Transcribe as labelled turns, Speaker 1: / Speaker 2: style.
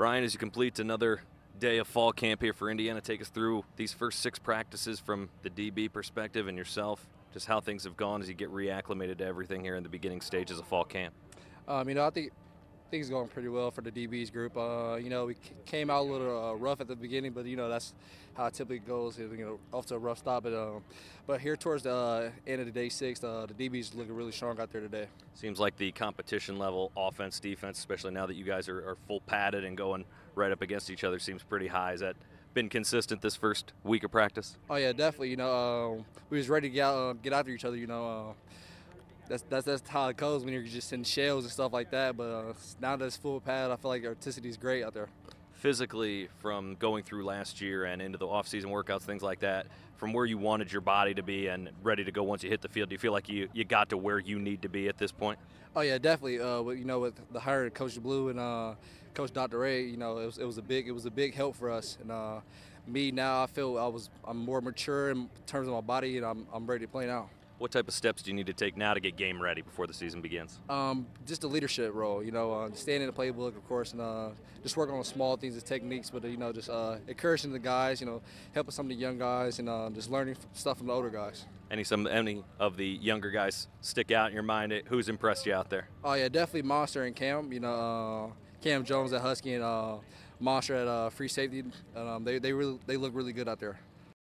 Speaker 1: Bryant, as you complete another day of fall camp here for Indiana, take us through these first six practices from the DB perspective and yourself, just how things have gone as you get reacclimated to everything here in the beginning stages of fall camp.
Speaker 2: Um, you know, I think things going pretty well for the DBs group. Uh, you know, we came out a little uh, rough at the beginning, but you know that's how it typically goes. You know, off to a rough start, but um, but here towards the uh, end of the day six, uh, the DBs looking really strong out there today.
Speaker 1: Seems like the competition level, offense, defense, especially now that you guys are, are full padded and going right up against each other, seems pretty high. Is that been consistent this first week of practice?
Speaker 2: Oh yeah, definitely. You know, um, we was ready to get out, uh, get after each other. You know uh, that's that's that's how it goes when you're just in shells and stuff like that. But uh, now that it's full pad, I feel like articity is great out there.
Speaker 1: Physically, from going through last year and into the off-season workouts, things like that, from where you wanted your body to be and ready to go once you hit the field, do you feel like you, you got to where you need to be at this point?
Speaker 2: Oh yeah, definitely. Uh, you know, with the hire of Coach Blue and uh, Coach Dr. Ray, you know, it was, it was a big it was a big help for us. And uh, me now, I feel I was I'm more mature in terms of my body, and I'm I'm ready to play now.
Speaker 1: What type of steps do you need to take now to get game ready before the season begins?
Speaker 2: Um, just a leadership role, you know, uh, staying in the playbook, of course, and uh, just working on small things and techniques, but, uh, you know, just uh, encouraging the guys, you know, helping some of the young guys and uh, just learning stuff from the older guys.
Speaker 1: Any some any of the younger guys stick out in your mind? Who's impressed you out there?
Speaker 2: Oh yeah, definitely Monster and Cam. You know, uh, Cam Jones at Husky and Monster at Free Safety. Um, they they really they look really good out there.